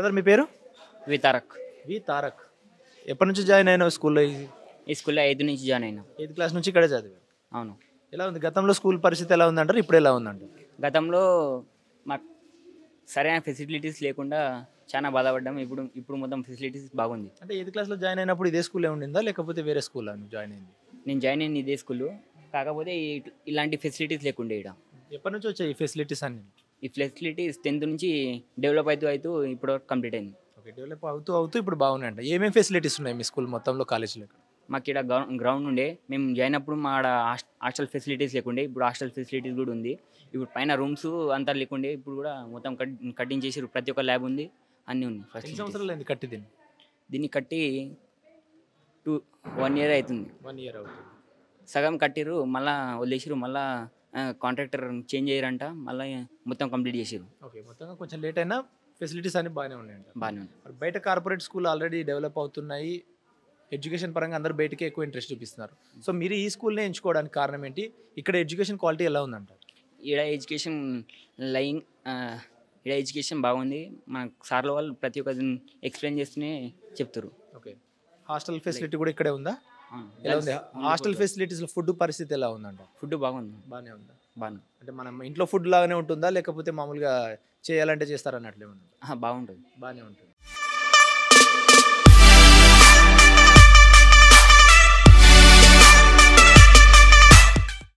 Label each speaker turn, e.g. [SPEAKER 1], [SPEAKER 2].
[SPEAKER 1] Brother మీ పేరు?
[SPEAKER 2] వితారక్.
[SPEAKER 1] వి తారక్ ఎప్పటి నుంచి జాయిన్ అయినావు స్కూల్లో?
[SPEAKER 2] ఈ స్కూల్లో ఐదు నుంచి జాయిన్ అయినా.
[SPEAKER 1] ఎయిత్ క్లాస్ నుంచి ఇక్కడే చదివావు?
[SPEAKER 2] అవును.
[SPEAKER 1] ఎలా ఉంది? గతంలో స్కూల్ పరిస్థితి ఎలా ఉందంటారు? ఇప్పుడు ఎలా ఉందంటారు?
[SPEAKER 2] గతంలో మాకు సరైన ఫెసిలిటీస్ లేకుండా చాలా బాధపడ్డాం ఇప్పుడు ఇప్పుడు మొత్తం ఫెసిలిటీస్ బాగుంది.
[SPEAKER 1] అంటే ఎయిత్ క్లాస్లో జాయిన్ అయినప్పుడు ఇదే స్కూల్లో ఉండిందా? లేకపోతే వేరే స్కూల్లో జాయిన్ అయింది?
[SPEAKER 2] నేను జాయిన్ అయిన ఇదే స్కూల్. కాకపోతే ఇలాంటి ఫెసిలిటీస్ లేకుండే ఇక్కడ
[SPEAKER 1] ఎప్పటి నుంచి వచ్చాయి ఈ ఫెసిలిటీస్ అన్ని?
[SPEAKER 2] ఈ ఫెసిలిటీస్ టెన్త్ నుంచి డెవలప్ అవుతూ అవుతూ ఇప్పటివరకు కంప్లీట్ అయింది.
[SPEAKER 1] ఓకే డెవలప్ అవుతూ అవుతూ ఇప్పుడు బాగున్నాయంట. ఏమేమి ఫెసిలిటీస్ ఉన్నాయి మీ స్కూల్ మొత్తంలో కాలేజీలో
[SPEAKER 2] మాకు ఇక్కడ గ్రౌండ్ ఉండే. మేము జాయిన్ అప్పుడు మా హాస్టల్ ఫెసిలిటీస్ లేకుండే. ఇప్పుడు హాస్టల్ ఫెసిలిటీస్ కూడా ఉంది. ఇప్పుడు పైన రూమ్స్ అంతా లేకుండే. ఇప్పుడు కూడా మొత్తం కట్ కటింగ్ చేసి ప్రతి ఒక్క ల్యాబ్ ఉంది. అన్నీ
[SPEAKER 1] ఎన్ని
[SPEAKER 2] ఫస్ట్
[SPEAKER 1] సంవత్సరాలు కట్టి దీన్ని?
[SPEAKER 2] దీన్ని కట్టి టూ వన్ ఇయర్ అవుతుంది.
[SPEAKER 1] వన్ ఇయర్ అవుతుంది.
[SPEAKER 2] సగం కట్టిర్రు మళ్ళా వదిలేసిరు మళ్ళా కాంట్రాక్టర్ చేంజ్ అయ్యారంట మళ్ళీ మొత్తం కంప్లీట్ చేసిరు
[SPEAKER 1] ఓకే మొత్తంగా కొంచెం లేట్ అయినా ఫెసిలిటీస్ అన్ని బాగానే ఉన్నాయంట.
[SPEAKER 2] బాగానే
[SPEAKER 1] మరి బయట కార్పొరేట్ స్కూల్ ఆల్రెడీ డెవలప్ అవుతున్నాయి. ఎడ్యుకేషన్ పరంగా అందరూ బయటకే ఎక్కువ ఇంట్రెస్ట్ చూపిస్తున్నారు. సో మీరు ఈ స్కూల్నే ఎంచుకోవడానికి కారణం ఏంటి? ఇక్కడ ఎడ్యుకేషన్ క్వాలిటీ ఎలా ఉందంటారు
[SPEAKER 2] ఈడ ఎడ్యుకేషన్ లైన్ ఈడ ఎడ్యుకేషన్ బాగుంది. మన సార్ల వాళ్ళు ప్రతి ఒక్క ఎక్స్ప్లెయిన్ చేస్తూనే చెప్తారు
[SPEAKER 1] ఓకే హాస్టల్ ఫెసిలిటీ కూడా ఇక్కడే ఉందా? ఎలా ఉంది? హాస్టల్ ఫెసిలిటీస్లో ఫుడ్ పరిస్థితి ఎలా ఉందంట
[SPEAKER 2] ఫుడ్ బాగుంది.
[SPEAKER 1] బాగానే ఉందా?
[SPEAKER 2] బాగుంది
[SPEAKER 1] అంటే మనం ఇంట్లో ఫుడ్ లాగానే ఉంటుందా? లేకపోతే మామూలుగా చేయాలంటే చేస్తారన్నట్లే ఉంది
[SPEAKER 2] బాగుంటుంది.
[SPEAKER 1] బాగానే ఉంటుంది.